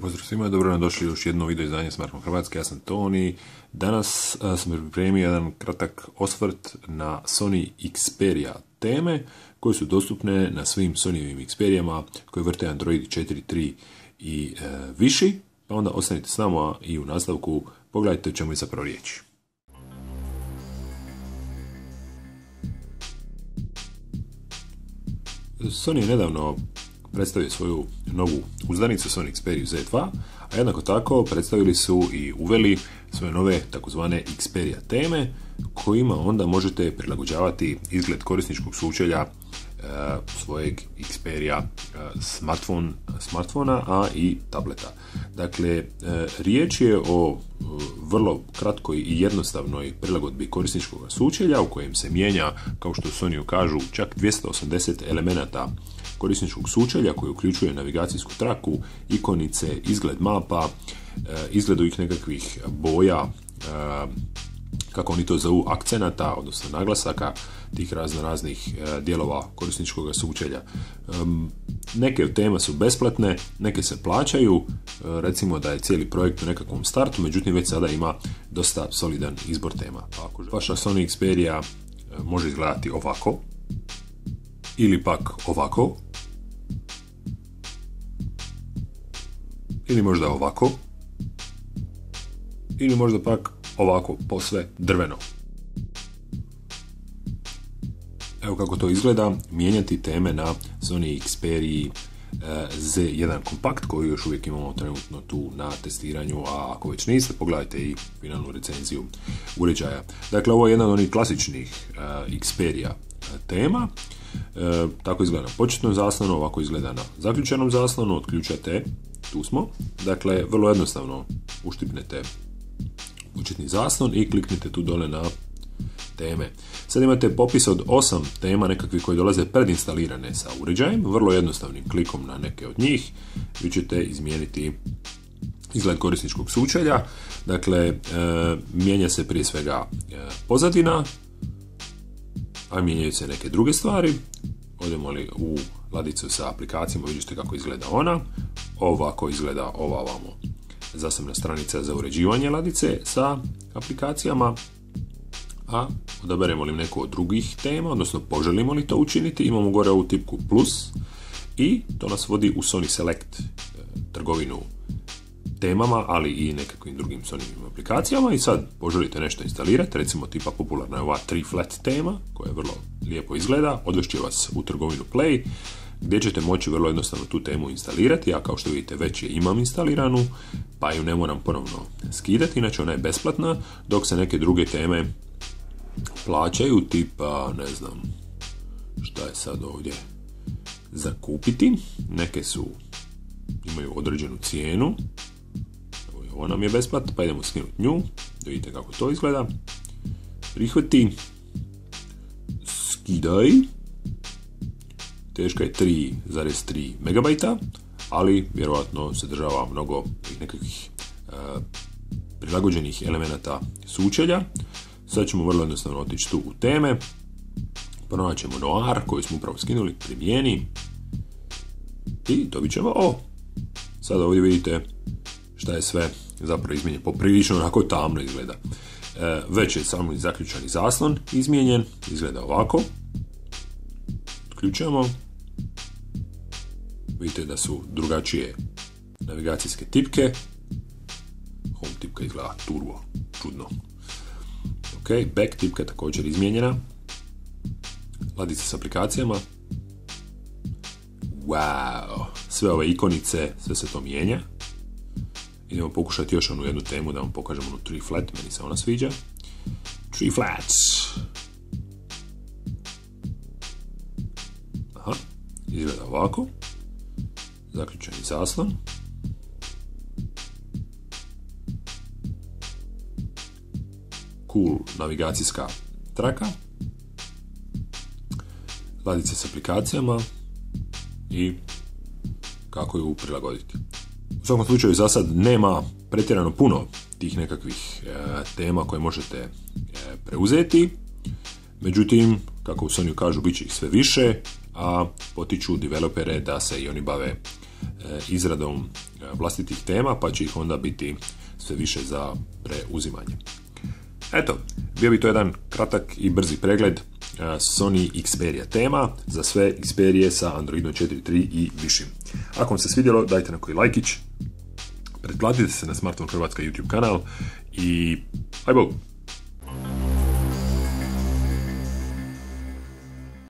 pozdrav svima, dobro nam došli još jedno video izdanje Smartphone Hrvatske, ja sam Toni. Danas sam pripremio jedan kratak osvrt na Sony Xperia teme koje su dostupne na svim Sonyvim Xperijama koji vrte Android 4.3 i e, viši. Pa onda ostanite s nama i u nastavku pogledajte o čemu je zapravo riječ. Sony je nedavno predstavio svoju novu uzdanicu Sony Xperia Z2, a jednako tako predstavili su i uveli svoje nove takozvane Xperia teme kojima onda možete prilagođavati izgled korisničkog sučelja e, svojeg Xperia e, smartphone, smartfona, a i tableta. Dakle, e, riječ je o vrlo kratkoj i jednostavnoj prilagodbi korisničkog sučelja u kojem se mijenja, kao što Sony kažu, čak 280 elemenata korisničkog sučelja koji uključuje navigacijsku traku, ikonice, izgled mapa, e, izgledu ih nekakvih boja, e, kako oni to zovu, akcenata, odnosno naglasaka tih razno raznih e, dijelova korisničkog sučelja. Neke od tema su besplatne, neke se plaćaju, recimo da je cijeli projekt u nekakvom startu, međutim već sada ima dosta solidan izbor tema. Ako vaša Sony Xperia može izgledati ovako, ili pak ovako, ili možda ovako, ili možda pak ovako, posve drveno. Evo kako to izgleda, mijenjati teme na Sony Xperia eh, Z1 kompakt koji još uvijek imamo trenutno tu na testiranju, a ako već niste, pogledajte i finalnu recenziju uređaja. Dakle, ovo je jedan od onih klasičnih eh, Xperia eh, tema. tako izgleda na početnom zaslonu, ovako izgleda na zaključenom zaslonu, otključate tu smo. Dakle, vrlo jednostavno uštipnete početni zaslon i kliknite tu dole na teme. Sad imate popis od osam tema nekakvih koji dolaze predinstalirane sa uređajem. Vrlo jednostavnim klikom na neke od njih vi ćete izmijeniti izgled korisničkog sučelja. Dakle, e, mijenja se prije svega e, pozadina, a mijenjaju se neke druge stvari. Odemo li u ladicu sa aplikacijama, vidite kako izgleda ona. Ovako izgleda ova ovamo. Zasebna stranica za uređivanje ladice sa aplikacijama. A odaberemo li neku od drugih tema, odnosno poželimo li to učiniti, imamo gore ovu tipku plus i to nas vodi u Sony Select e, trgovinu temama, ali i nekakvim drugim Sony aplikacijama. I sad poželite nešto instalirati, recimo tipa popularna je ova 3 flat tema koja vrlo lijepo izgleda, odvešće vas u trgovinu Play gdje ćete moći vrlo jednostavno tu temu instalirati. Ja kao što vidite već je imam instaliranu, pa ju ne moram ponovno skidati, inače ona je besplatna, dok se neke druge teme plaćaju, tipa, ne znam, šta je sad ovdje za kupiti. Neke su, imaju određenu cijenu, ovo nam je besplatno, pa idemo skinuti nju, da vidite kako to izgleda. Prihvati, skidaj, teška je 3,3 MB, ali vjerojatno sadržava mnogo nekakvih e, prilagođenih elemenata sučelja. Sad ćemo vrlo jednostavno otići tu u teme. Pronaćemo Noir koji smo upravo skinuli, primijeni i dobit ćemo ovo. Sada ovdje vidite šta je sve zapravo izmijenjeno. Poprilično onako tamno izgleda. E, već je samo zaključani zaslon izmijenjen, izgleda ovako uključujemo. Vidite da su drugačije navigacijske tipke. Home tipka izgleda turbo, čudno. Ok, back tipka također izmijenjena. Ladice s aplikacijama. Wow, sve ove ikonice, sve se to mijenja. Idemo pokušati još onu jednu temu da vam pokažemo onu tree flat, meni se ona sviđa. Tree flats. Izgleda ovako. Zaključeni zaslon. Cool navigacijska traka. Ladice s aplikacijama i kako ju prilagoditi. U svakom slučaju za sad nema pretjerano puno tih nekakvih e, tema koje možete e, preuzeti. Međutim, kako u Sony kažu, bit će ih sve više, a potiču developere da se i oni bave e, izradom vlastitih tema, pa će ih onda biti sve više za preuzimanje. Eto, bio bi to jedan kratak i brzi pregled Sony Xperia tema za sve Xperije sa Androidom 4.3 i višim. Ako vam se svidjelo, dajte na koji lajkić, pretplatite se na Smartphone Hrvatska YouTube kanal i aj bog!